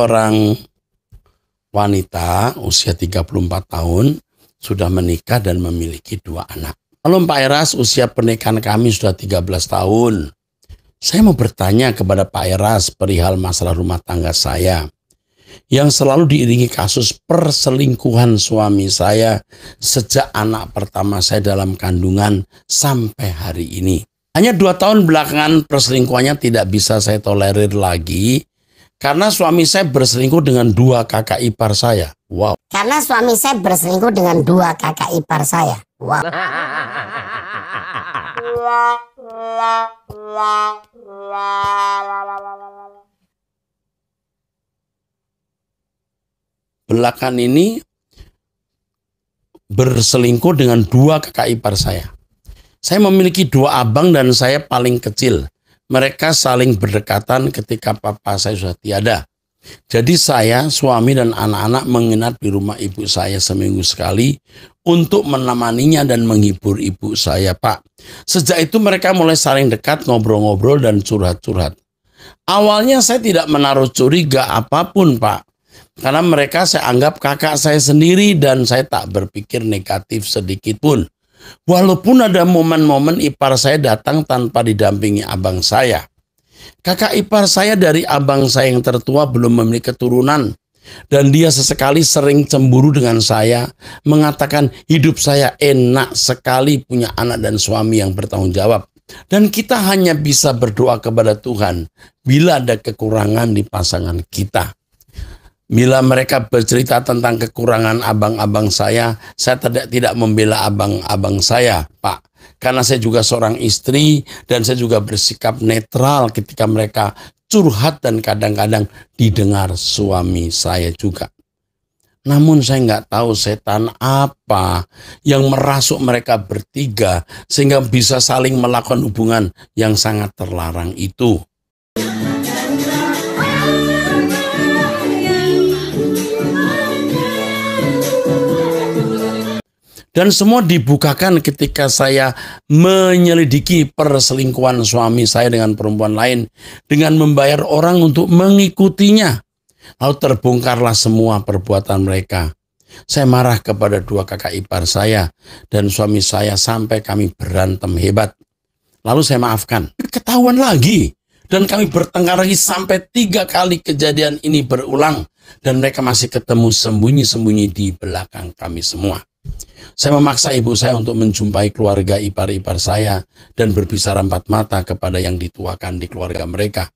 Orang wanita usia 34 tahun sudah menikah dan memiliki dua anak. Lalu Pak Eras usia pernikahan kami sudah 13 tahun. Saya mau bertanya kepada Pak Eras perihal masalah rumah tangga saya yang selalu diiringi kasus perselingkuhan suami saya sejak anak pertama saya dalam kandungan sampai hari ini. Hanya dua tahun belakangan perselingkuhannya tidak bisa saya tolerir lagi karena suami saya berselingkuh dengan dua kakak ipar saya. Wow. Karena suami saya berselingkuh dengan dua kakak ipar saya. Wow. Belakangan ini berselingkuh dengan dua kakak ipar saya. Saya memiliki dua abang dan saya paling kecil mereka saling berdekatan ketika papa saya sudah tiada. Jadi saya, suami dan anak-anak menginap di rumah ibu saya seminggu sekali untuk menemaninya dan menghibur ibu saya, Pak. Sejak itu mereka mulai saling dekat, ngobrol-ngobrol dan curhat-curhat. Awalnya saya tidak menaruh curiga apa pun, Pak. Karena mereka saya anggap kakak saya sendiri dan saya tak berpikir negatif sedikit pun. Walaupun ada momen-momen ipar saya datang tanpa didampingi abang saya. Kakak ipar saya dari abang saya yang tertua belum memiliki keturunan. Dan dia sesekali sering cemburu dengan saya, mengatakan hidup saya enak sekali punya anak dan suami yang bertanggung jawab. Dan kita hanya bisa berdoa kepada Tuhan bila ada kekurangan di pasangan kita. Bila mereka bercerita tentang kekurangan abang-abang saya, saya tidak tidak membela abang-abang saya, Pak. Karena saya juga seorang istri dan saya juga bersikap netral ketika mereka curhat dan kadang-kadang didengar suami saya juga. Namun saya nggak tahu setan apa yang merasuk mereka bertiga sehingga bisa saling melakukan hubungan yang sangat terlarang itu. Dan semua dibukakan ketika saya menyelidiki perselingkuhan suami saya dengan perempuan lain dengan membayar orang untuk mengikutinya. Lalu terbongkarlah semua perbuatan mereka. Saya marah kepada dua kakak ipar saya dan suami saya sampai kami berantem hebat. Lalu saya maafkan. Ketahuan lagi. Dan kami bertengkar lagi sampai tiga kali kejadian ini berulang. Dan mereka masih ketemu sembunyi-sembunyi di belakang kami semua. Saya memaksa ibu saya untuk menjumpai keluarga ipar-ipar saya dan berbicara empat mata kepada yang dituakan di keluarga mereka.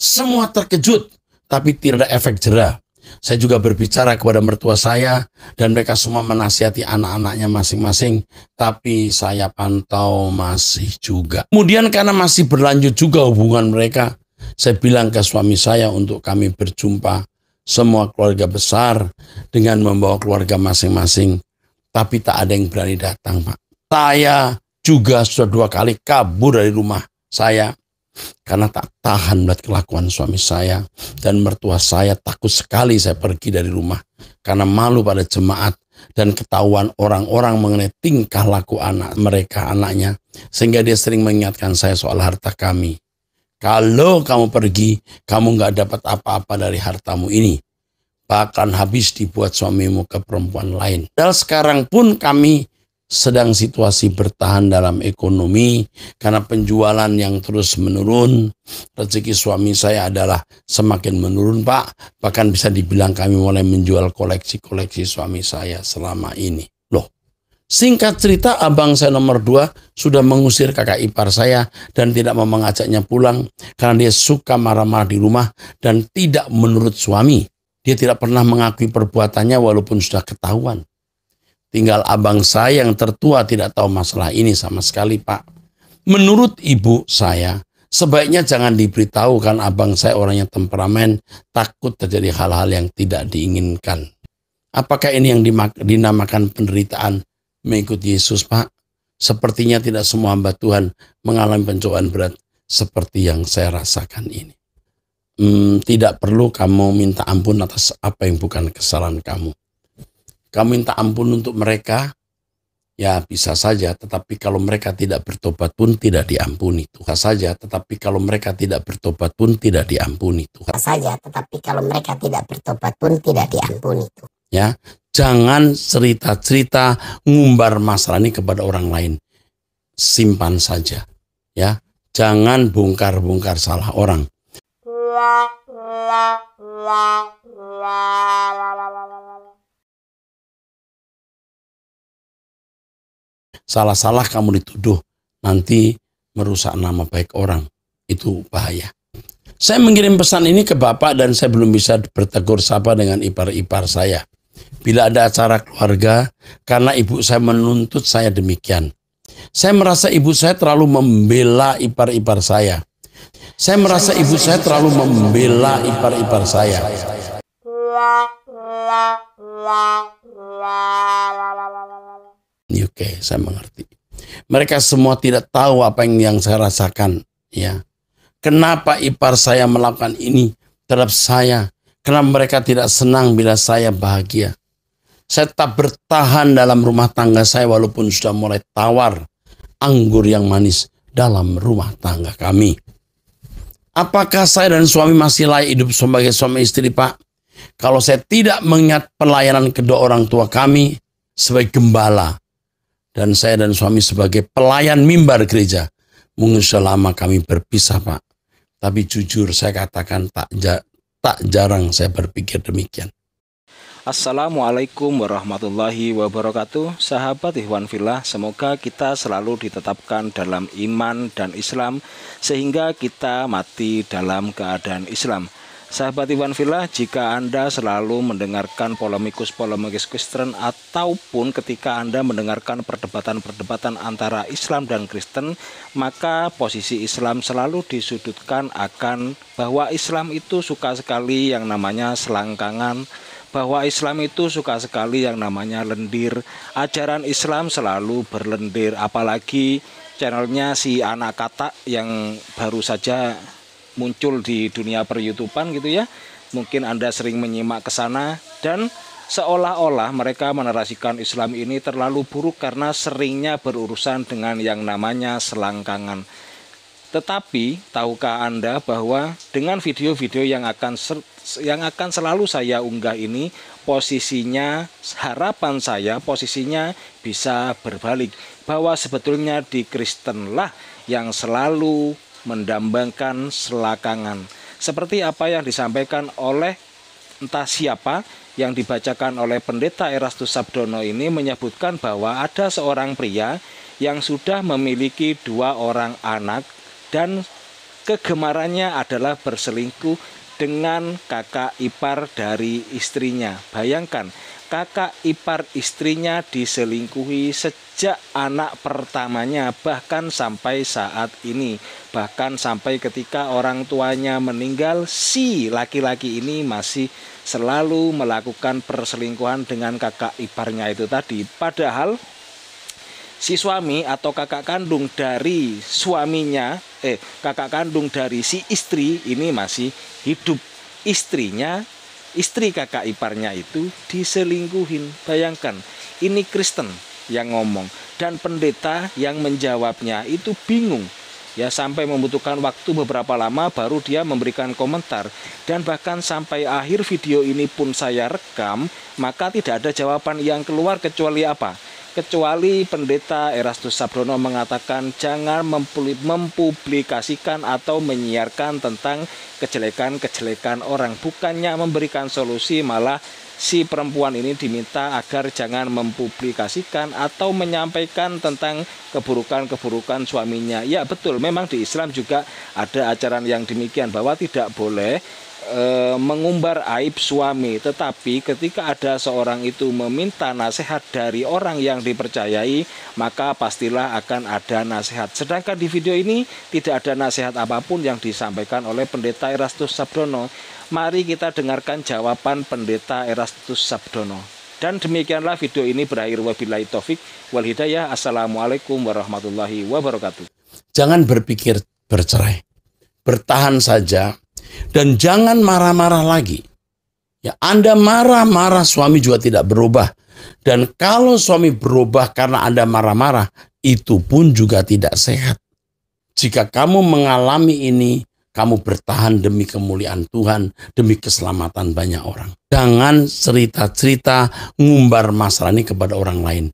Semua terkejut, tapi tidak efek jerah. Saya juga berbicara kepada mertua saya dan mereka semua menasihati anak-anaknya masing-masing, tapi saya pantau masih juga. Kemudian karena masih berlanjut juga hubungan mereka, saya bilang ke suami saya untuk kami berjumpa semua keluarga besar dengan membawa keluarga masing-masing tapi tak ada yang berani datang, Pak. Saya juga sudah dua kali kabur dari rumah saya karena tak tahan melihat kelakuan suami saya dan mertua saya takut sekali saya pergi dari rumah karena malu pada jemaat dan ketahuan orang-orang mengenai tingkah laku anak mereka anaknya sehingga dia sering mengingatkan saya soal harta kami. Kalau kamu pergi, kamu nggak dapat apa-apa dari hartamu ini bahkan habis dibuat suamimu ke perempuan lain. Dan sekarang pun kami sedang situasi bertahan dalam ekonomi karena penjualan yang terus menurun. Rezeki suami saya adalah semakin menurun, Pak. Bahkan bisa dibilang kami mulai menjual koleksi-koleksi suami saya selama ini. Loh, singkat cerita abang saya nomor dua sudah mengusir kakak ipar saya dan tidak mau mengajaknya pulang karena dia suka marah-marah di rumah dan tidak menurut suami. Dia tidak pernah mengakui perbuatannya walaupun sudah ketahuan. Tinggal abang saya yang tertua tidak tahu masalah ini sama sekali, Pak. Menurut ibu saya, sebaiknya jangan diberitahu kan abang saya orangnya temperamen, takut terjadi hal-hal yang tidak diinginkan. Apakah ini yang dinamakan penderitaan mengikuti Yesus, Pak? Sepertinya tidak semua hamba Tuhan mengalami pencobaan berat seperti yang saya rasakan ini hmm, tidak perlu kamu minta ampun atas apa yang bukan kesalahan kamu. Kamu minta ampun untuk mereka Ya bisa saja, tetapi kalau mereka tidak bertobat pun tidak diampuni Tuhan saja, tetapi kalau mereka tidak bertobat pun tidak diampuni Tuhan saja, tetapi kalau mereka tidak bertobat pun tidak diampuni Tuhan. Ya, jangan cerita-cerita ngumbar masalah ini kepada orang lain. Simpan saja, ya. Jangan bongkar-bongkar salah orang. Salah-salah kamu dituduh, nanti merusak nama baik orang. Itu bahaya. Saya mengirim pesan ini ke Bapak dan saya belum bisa bertegur sapa dengan ipar-ipar saya. Bila ada acara keluarga, karena ibu saya menuntut saya demikian. Saya merasa ibu saya terlalu membela ipar-ipar saya. Saya merasa ibu saya terlalu membela ipar-ipar saya. Oke, okay, saya mengerti. Mereka semua tidak tahu apa yang, yang saya rasakan. Ya, kenapa ipar saya melakukan ini terhadap saya? Kenapa mereka tidak senang bila saya bahagia? Saya tetap bertahan dalam rumah tangga saya walaupun sudah mulai tawar anggur yang manis dalam rumah tangga kami. Apakah saya dan suami masih layak hidup sebagai suami istri, Pak? Kalau saya tidak mengingat pelayanan kedua orang tua kami sebagai gembala, dan saya dan suami sebagai pelayan mimbar gereja. Mungkin selama kami berpisah Pak. Tapi jujur saya katakan tak, tak jarang saya berpikir demikian. Assalamualaikum warahmatullahi wabarakatuh. Sahabat Ikhwan Filah Semoga kita selalu ditetapkan dalam iman dan Islam Sehingga kita mati dalam keadaan Islam. Sahabat Iwan Villa, jika Anda selalu mendengarkan polemikus-polemikus Kristen ataupun ketika Anda mendengarkan perdebatan-perdebatan antara Islam dan Kristen, maka posisi Islam selalu disudutkan akan bahwa Islam itu suka sekali yang namanya selangkangan, bahwa Islam itu suka sekali yang namanya lendir. Ajaran Islam selalu berlendir, apalagi channelnya si anak kata yang baru saja muncul di dunia per YouTubean gitu ya. Mungkin Anda sering menyimak ke sana dan seolah-olah mereka menarasikan Islam ini terlalu buruk karena seringnya berurusan dengan yang namanya selangkangan. Tetapi tahukah Anda bahwa dengan video-video yang akan yang akan selalu saya unggah ini posisinya harapan saya posisinya bisa berbalik bahwa sebetulnya di Kristen lah yang selalu mendambangkan selakangan. Seperti apa yang disampaikan oleh entah siapa yang dibacakan oleh pendeta Erastus Sabdono ini menyebutkan bahwa ada seorang pria yang sudah memiliki dua orang anak dan kegemarannya adalah berselingkuh dengan kakak ipar dari istrinya. Bayangkan, kakak ipar istrinya diselingkuhi sejak anak pertamanya bahkan sampai saat ini bahkan sampai ketika orang tuanya meninggal si laki-laki ini masih selalu melakukan perselingkuhan dengan kakak iparnya itu tadi padahal si suami atau kakak kandung dari suaminya eh kakak kandung dari si istri ini masih hidup istrinya istri kakak iparnya itu diselingkuhin. Bayangkan, ini Kristen yang ngomong dan pendeta yang menjawabnya itu bingung. Ya sampai membutuhkan waktu beberapa lama baru dia memberikan komentar dan bahkan sampai akhir video ini pun saya rekam maka tidak ada jawaban yang keluar kecuali apa? Kecuali pendeta Erastus Sabrono mengatakan jangan mempublikasikan atau menyiarkan tentang kejelekan-kejelekan orang bukannya memberikan solusi malah si perempuan ini diminta agar jangan mempublikasikan atau menyampaikan tentang keburukan-keburukan suaminya. Ya betul, memang di Islam juga ada ajaran yang demikian bahwa tidak boleh e, mengumbar aib suami, tetapi ketika ada seorang itu meminta nasihat dari orang yang dipercayai, maka pastilah akan ada nasihat. Sedangkan di video ini tidak ada nasihat apa pun yang disampaikan oleh pendeta Erastus Sabdono. Mari kita dengarkan jawaban pendeta Erastus Sabdono. Dan demikianlah video ini berakhir wabillahi taufik wal hidayah. Assalamualaikum warahmatullahi wabarakatuh. Jangan berpikir bercerai. Bertahan saja dan jangan marah-marah lagi. Ya, Anda marah-marah, suami juga tidak berubah. Dan kalau suami berubah karena Anda marah-marah, itu pun juga tidak sehat. Jika kamu mengalami ini, kamu bertahan demi kemuliaan Tuhan, demi keselamatan banyak orang. Jangan cerita-cerita ngumbar masalah ini kepada orang lain.